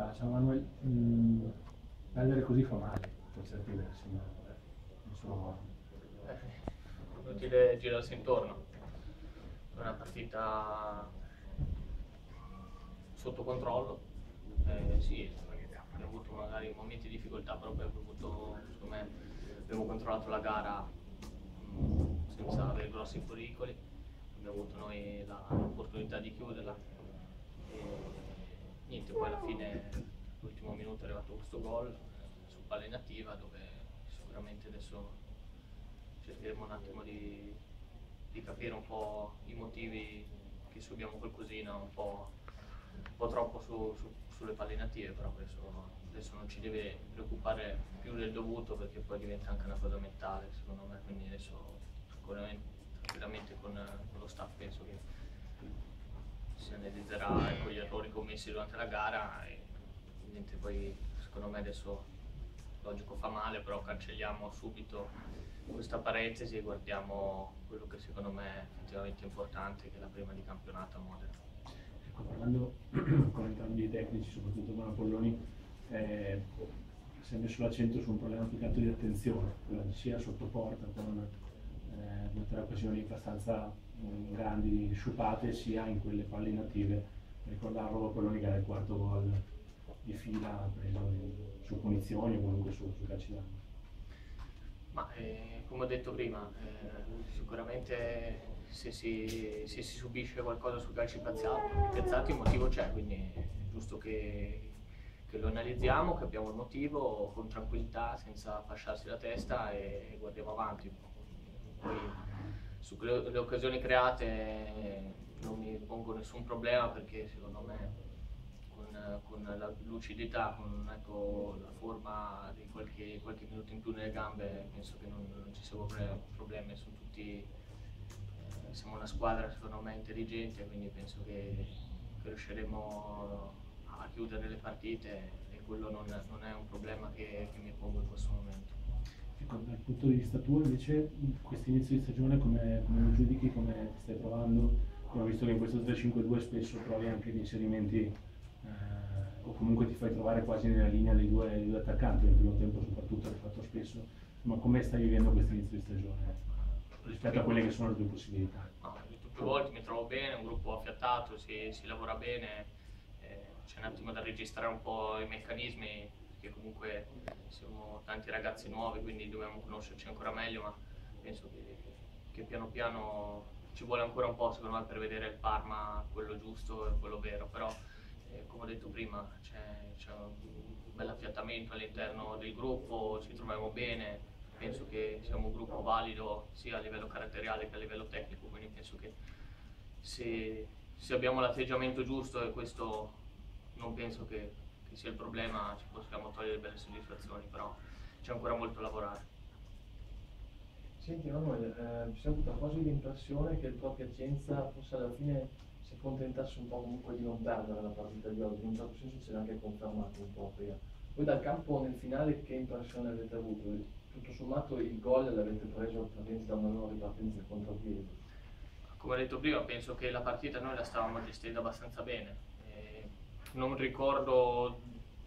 Allora, ciao Manuel, mm, perdere così fa male per certi versi, no? non so. Eh, inutile girarsi intorno. È una partita sotto controllo. Eh, sì, abbiamo avuto magari momenti di difficoltà, però abbiamo avuto, me, abbiamo controllato la gara mh, senza avere grossi pericoli. Abbiamo avuto noi l'opportunità di chiuderla. E niente, poi alla fine, l'ultimo minuto è arrivato questo gol eh, su palla inattiva dove sicuramente adesso cercheremo un attimo di, di capire un po' i motivi che subiamo qualcosina un po', un po' troppo su- su- sulle palle inattive, però questo adesso non ci deve preoccupare più del dovuto perché poi diventa anche una cosa mentale secondo me, quindi adesso tranquillamente, tranquillamente con, con lo staff penso che si analizzerà ecco, gli errori commessi durante la gara e niente, poi secondo me adesso logico fa male, però cancelliamo subito questa parentesi e guardiamo quello che secondo me è effettivamente importante, che è la prima di campionato a Modena. Ecco, parlando con entrambi i tecnici, soprattutto con Apolloni, eh, si è messo l'accento su un problema più che di attenzione, sia sotto porta con eh, tre occasioni abbastanza mm, grandi sciupate, sia in quelle palle Apolloni che era il quarto gol di fila preso su punizioni o comunque su, su calci d'angolo. Ma eh, come ho detto prima, eh, sicuramente se si, se si subisce qualcosa sui calci piazzati il motivo c'è, quindi è giusto che, che lo analizziamo, capiamo il motivo con tranquillità, senza fasciarsi la testa e guardiamo avanti. Poi su quelle- le occasioni create non mi pongo nessun problema perché secondo me con, con la lucidità, con ecco, la forma di qualche, qualche minuto in più nelle gambe, penso che non, non ci siano problemi, sono tutti, eh, siamo una squadra secondo me intelligente, quindi penso che, che riusciremo a chiudere le partite e quello non, non è un problema che, che mi pongo in questo momento. Ecco, dal punto di vista tuo invece, questo inizio di stagione come, come lo giudichi, come ti stai trovando? Abbiamo visto che in questo 3-5-2 spesso trovi anche dei inserimenti eh, o comunque ti fai trovare quasi nella linea dei due, dei due attaccanti, nel primo tempo soprattutto l'hai fatto spesso, ma come stai vivendo questo inizio di stagione rispetto a quelle che sono le tue possibilità? No, ho detto più volte, mi trovo bene, un gruppo affiatato, si, si lavora bene, eh, c'è un attimo da registrare un po' i meccanismi, perché comunque siamo tanti ragazzi nuovi, quindi dobbiamo conoscerci ancora meglio, ma penso che, che piano piano ci vuole ancora un po' secondo me per vedere il Parma quello giusto e quello vero, però eh, come ho detto prima c'è, un bel affiatamento all'interno del gruppo, ci troviamo bene, penso che siamo un gruppo valido sia a livello caratteriale che a livello tecnico, quindi penso che se, se abbiamo l'atteggiamento giusto e questo non penso che, che sia il problema, ci possiamo togliere belle soddisfazioni, però c'è ancora molto da lavorare. Senti Manuel, eh, siamo avuta quasi l'impressione che il tua Piacenza forse alla fine si accontentasse un po' comunque di non perdere la partita di oggi, in un certo senso ce l'ha anche confermato un po' prima. Voi dal campo nel finale che impressione avete avuto? Tutto sommato il gol l'avete preso da una nuova ripartenza contro Piedi. Come ho detto prima, penso che la partita noi la stavamo gestendo abbastanza bene. Eh, non ricordo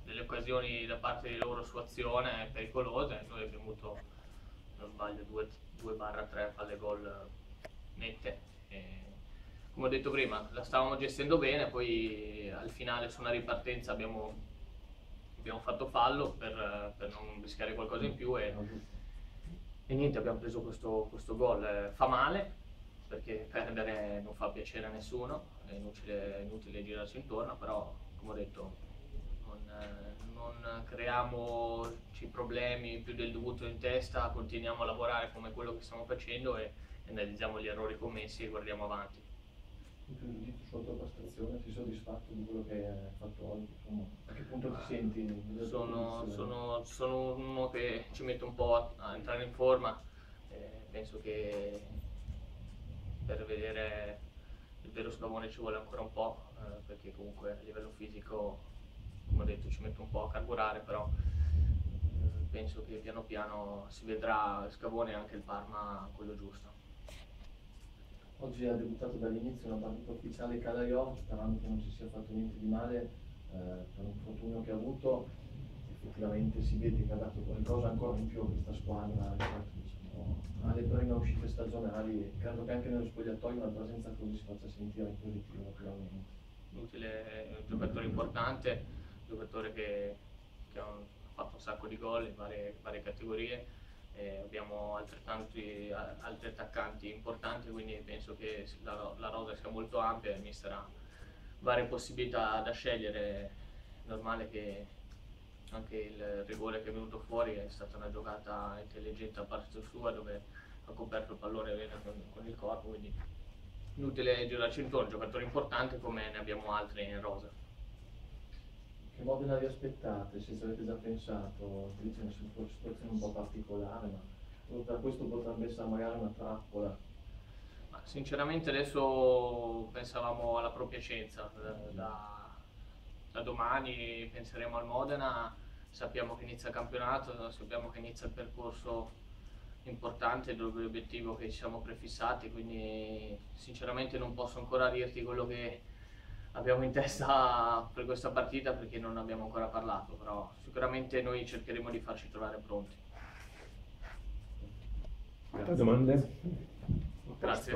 delle occasioni da parte di loro su azione pericolose, noi abbiamo avuto, se non sbaglio, 2-3 palle gol nette. E, come ho detto prima, la stavamo gestendo bene, poi al finale su una ripartenza abbiamo, abbiamo fatto fallo per, per non rischiare qualcosa in più e, e niente, abbiamo preso questo, questo gol. Eh, Fa male, perché perdere non fa piacere a nessuno, è inutile, inutile girarsi intorno, però come ho detto non, non creiamoci problemi più del dovuto in testa, continuiamo a lavorare come quello che stiamo facendo e analizziamo gli errori commessi e guardiamo avanti. Tu giudizio sulla tua prestazione, sei soddisfatto di quello che hai fatto oggi? A che punto ti senti? nella tua Sono, sono- sono uno che ci mette un po' a, a entrare in forma, eh, penso che per vedere il vero scavone ci vuole ancora un po', eh, perché comunque a livello fisico, come ho detto, ci metto un po' a carburare, però eh, penso che piano piano si vedrà il scavone e anche il Parma quello giusto. Oggi ha debuttato dall'inizio una partita ufficiale Calaiov, sperando che non ci sia fatto niente di male. eh, per l'infortunio che ha avuto effettivamente si vede che ha dato qualcosa ancora in più a questa squadra diciamo, alle prime uscite stagionali credo che anche nello spogliatoio una presenza così si faccia sentire in positivo naturalmente. Inutile, è un giocatore importante, un giocatore che, che ha fatto un sacco di gol in varie, varie categorie. e abbiamo altrettanti altri attaccanti importanti, quindi penso che la, la rosa sia molto ampia e mister ha varie possibilità da scegliere. Normale che anche il rigore che è venuto fuori è stata una giocata intelligente a parte sua dove ha coperto il pallone bene con, con il corpo, quindi inutile girarci intorno, giocatore importante come ne abbiamo altri in rosa. Che Modena vi aspettate? Se ci avete già pensato, dice una situ- situazione un po' particolare, ma per questo potrebbe essere magari una trappola. Ma sinceramente adesso pensavamo alla propria Piacenza, da, da- da domani penseremo al Modena, sappiamo che inizia il campionato, sappiamo che inizia il percorso importante l'obiettivo che ci siamo prefissati, quindi sinceramente non posso ancora dirti quello che abbiamo in testa per questa partita perché non abbiamo ancora parlato, però sicuramente noi cercheremo di farci trovare pronti. Altre domande? Grazie.